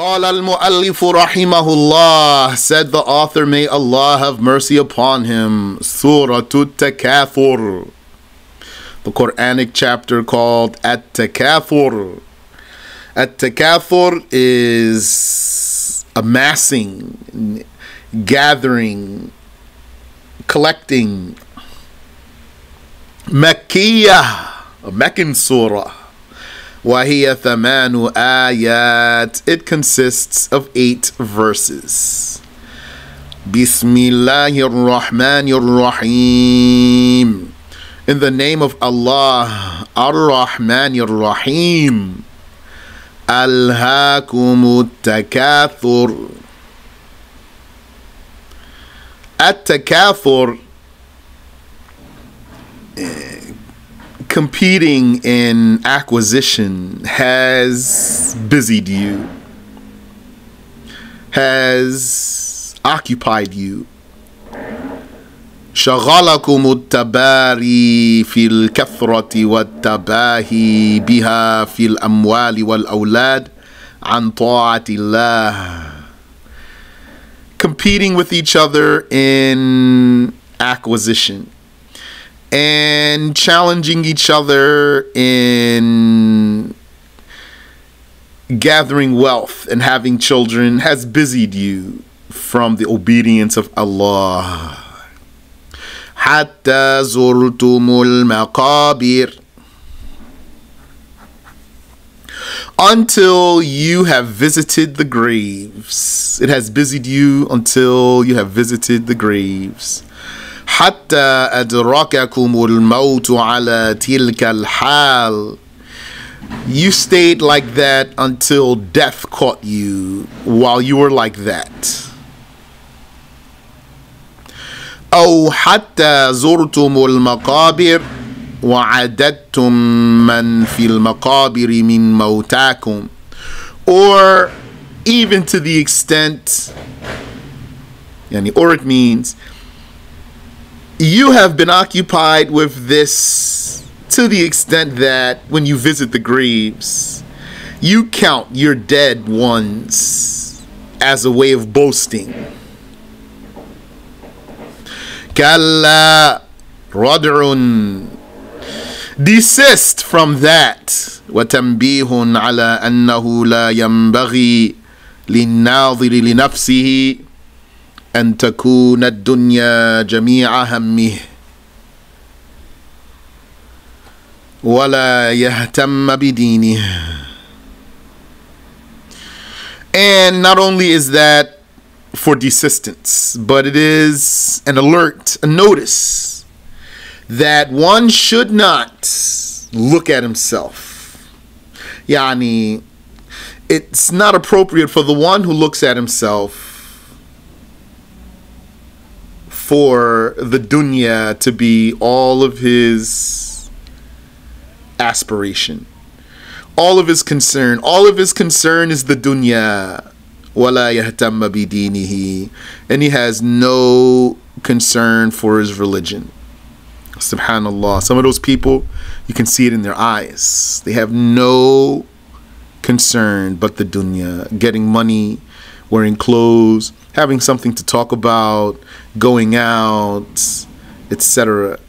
قال المؤلف رحمه الله said the author may Allah have mercy upon him. Surah At-Takathur the Quranic chapter called At-Takathur At-Takathur is amassing gathering collecting. Mekkiyah a Meccan surah. وهي ثمان آيات It consists of eight verses. بسم الله الرحمن الرحيم In the name of Allah, Ar-Rahman Ar-Rahim. ألهاكم التكاثر التكاثر competing in acquisition has busied you, has occupied you. شغلكم التباري في الكثرة والتباهي بها في الأموال والأولاد عن طاعة الله competing with each other in acquisition and challenging each other in gathering wealth and having children has busied you from the obedience of Allah. حتى زرتم المقابر until you have visited the graves. It has busied you until you have visited the graves. حتى أدرككم الموت على تلك الحال You stayed like that until death caught you while you were like that. أو حتى زرتم المقابر وعددتم من في المقابر من موتاكم or even to the extent يعني or it means you have been occupied with this to the extent that when you visit the graves, you count your dead ones as a way of boasting. Kalla rad'un. Desist from that. وتنبيه على أنه لا ينبغي للناظر لنفسه أن تكون الدنيا جميع همه ولا يهتم بدينه And not only is that for desistance, but it is an alert, a notice that one should not look at himself. Yani, it's not appropriate for the one who looks at himself for the dunya to be all of his aspiration, all of his concern. All of his concern is the dunya. وَلَا يَهْتَمَّ بِدِينِهِ And he has no concern for his religion. Subhanallah. Some of those people, you can see it in their eyes. They have no concern but the dunya. Getting money, wearing clothes, having something to talk about, going out, etc.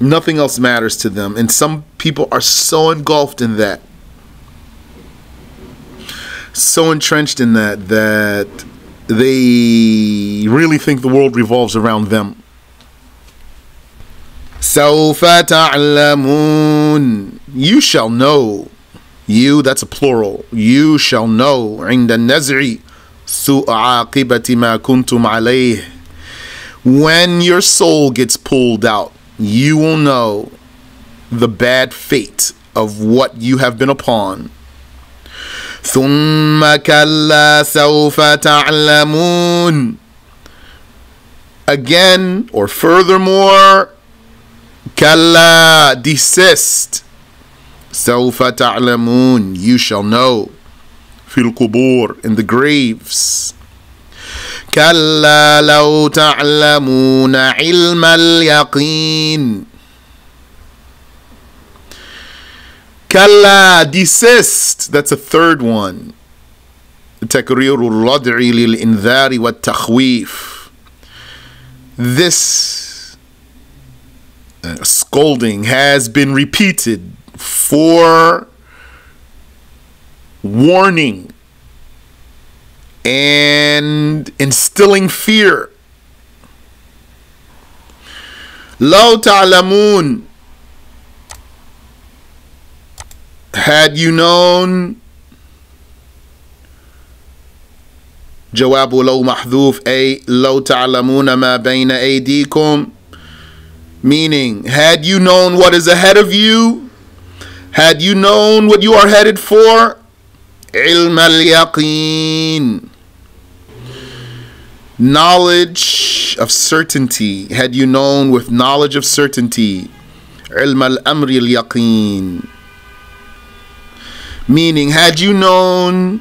Nothing else matters to them. And some people are so engulfed in that, so entrenched in that, that they really think the world revolves around them. سوف تعلمون You shall know. You, that's a plural. You shall know عند النزع سوء عاقبة ما كنتم عليه When your soul gets pulled out, you will know the bad fate of what you have been upon. ثم كلا سوف تعلمون Again, or furthermore, كلا desist سوف تعلمون You shall know في القبور in the graves كلا لو تعلمون علم اليقين Kalla, desist. That's a third one. تكرير الردع للإنذار والتخويف. This uh, scolding has been repeated for warning and instilling fear. لو تعلمون had you known جواب لو محذوف أي لو تعلمون ما بين أيديكم meaning had you known what is ahead of you had you known what you are headed for علم اليقين knowledge of certainty had you known with knowledge of certainty علم الأمر اليقين meaning had you known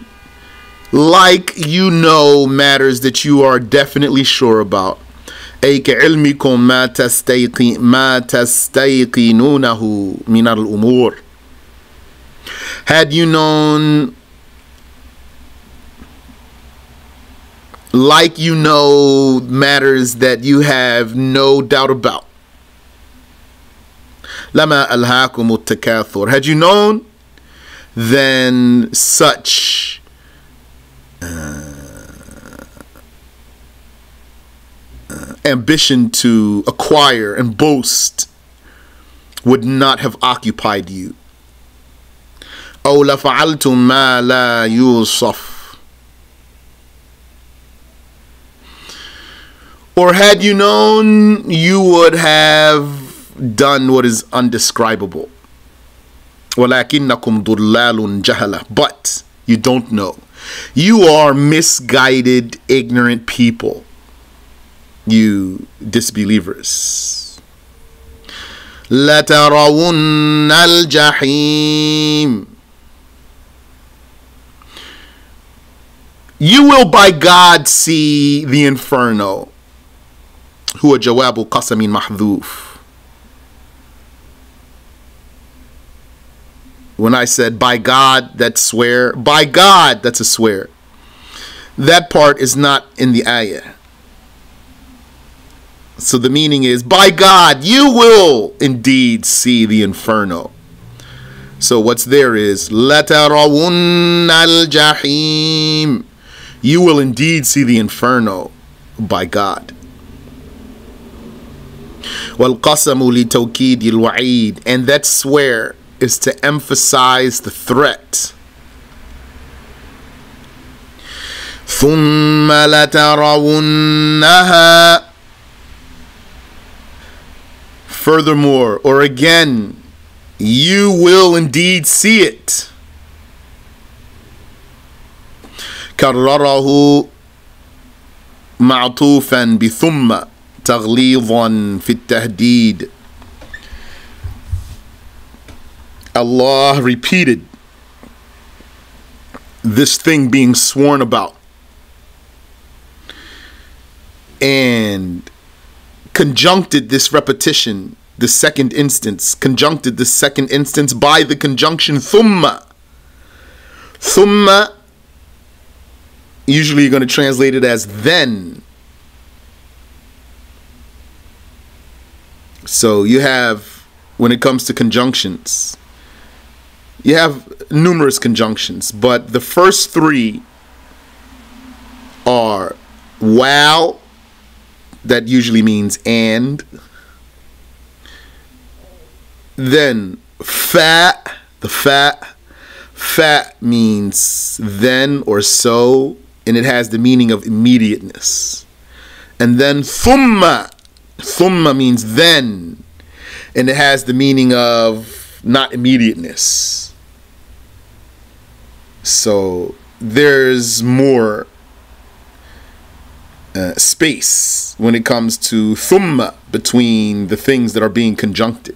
like you know matters that you are definitely sure about أي كعلمكم ما تستيقن ما تستيقنونه من الأمور had you known like you know matters that you have no doubt about. Lama takathur. Had you known, then such uh, ambition to acquire and boast would not have occupied you. أو لفعلتم ما لا يوصف Or had you known, you would have done what is undescribable. وَلَكِنَّكُمْ ضُلَّالٌ جَهَلَ But you don't know. You are misguided, ignorant people. You disbelievers. لَتَرَوُنَّ الْجَحِيمِ You will by God see the inferno. هو جواب قسم محذوف when I said by God, that's swear. By God, that's a swear. That part is not in the ayah. So the meaning is by God, you will indeed see the inferno. So what's there is لَتَرَوُنَّ الْجَحِيمِ You will indeed see the inferno by God. وَالْقَسَمُ لِتَوْكِيدِ الْوَعِيدِ And that swear is to emphasize the threat. ثم لترونها Furthermore, or again, you will indeed see it. كرره معطوفا بثم تغليظا في التهديد Allah repeated this thing being sworn about and conjuncted this repetition, the second instance, conjuncted the second instance by the conjunction thumma. Thumma, usually you're going to translate it as then. So you have, when it comes to conjunctions, you have numerous conjunctions, but the first three are wow, that usually means and. Then fat, the fat, fat means then or so, and it has the meaning of immediateness. And then thumma, thumma means then, and it has the meaning of not immediateness. So there's more uh, space when it comes to thumma between the things that are being conjuncted.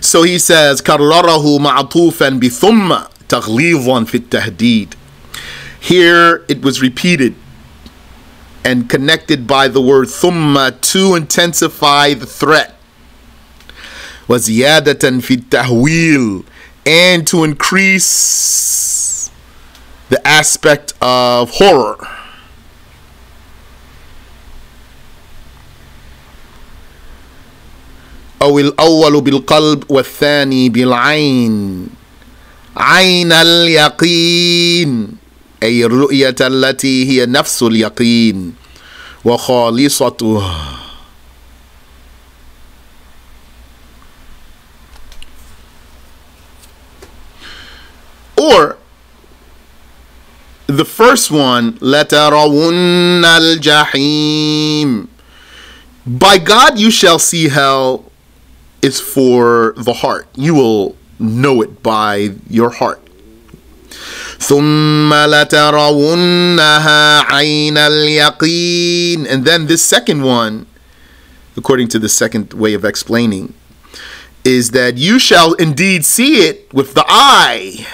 So he says كرره معطوفا بثم تغليظا في التهديد. Here it was repeated and connected by the word thumma to intensify the threat. وزيادة في التهويل and to increase the aspect of horror. أو الأول بالقلب والثاني بالعين عين اليقين أي الرؤية التي هي نفس اليقين وخالصته Or the first one, لَتَرَوُنَّ الْجَحِيمِ By God you shall see hell is for the heart. You will know it by your heart. ثم لترونها عين اليقين and then this second one according to the second way of explaining is that you shall indeed see it with the eye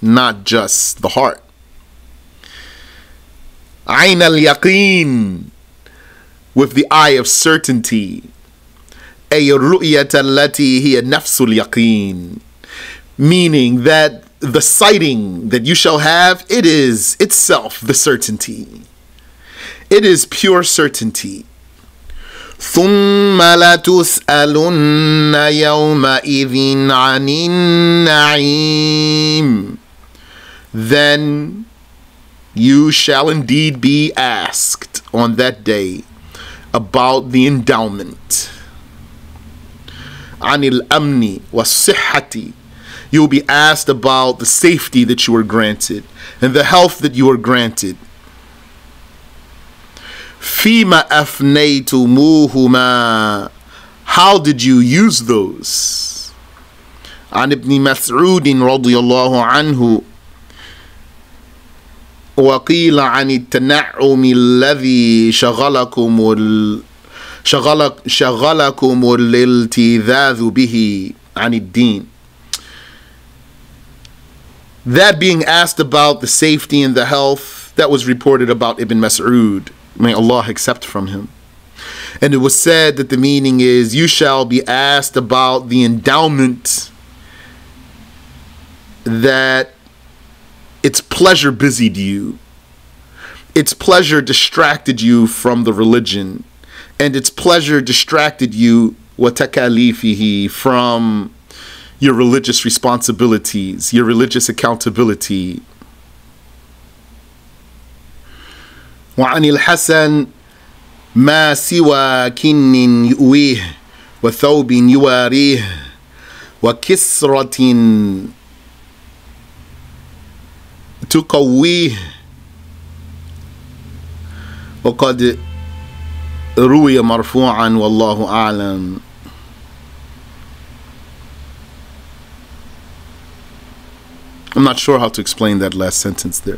not just the heart عين اليقين with the eye of certainty أي الرؤية التي هي نفس اليقين meaning that the sighting that you shall have it is itself the certainty it is pure certainty ثم لتسألن يومئذ عن النعيم then you shall indeed be asked on that day about the endowment عن الأمن والصحة you will be asked about the safety that you were granted and the health that you were granted فيما أفنيتموهما how did you use those عن ابن مسعود رضي الله عنه وقيل عن التنعم الذي شغلكم ال... شغلك شغلكم الالتذاذ به عن الدين that being asked about the safety and the health that was reported about Ibn Mas'ud. May Allah accept from him. And it was said that the meaning is you shall be asked about the endowment that its pleasure busied you its pleasure distracted you from the religion and its pleasure distracted you watakalifihi from your religious responsibilities, your religious accountability. وعن الحسن ما سوى كن يؤويه وثوب يواريه وكسرة تقويه وقد روي مرفوعا والله أعلم I'm not sure how to explain that last sentence there.